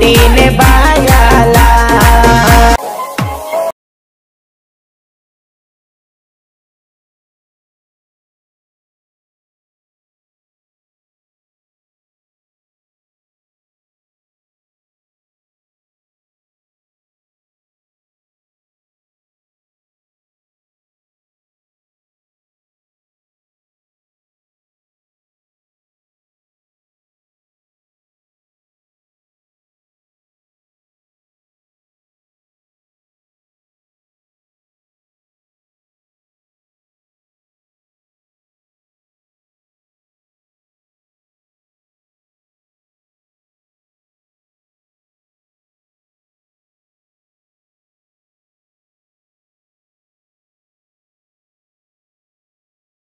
In tiene bar.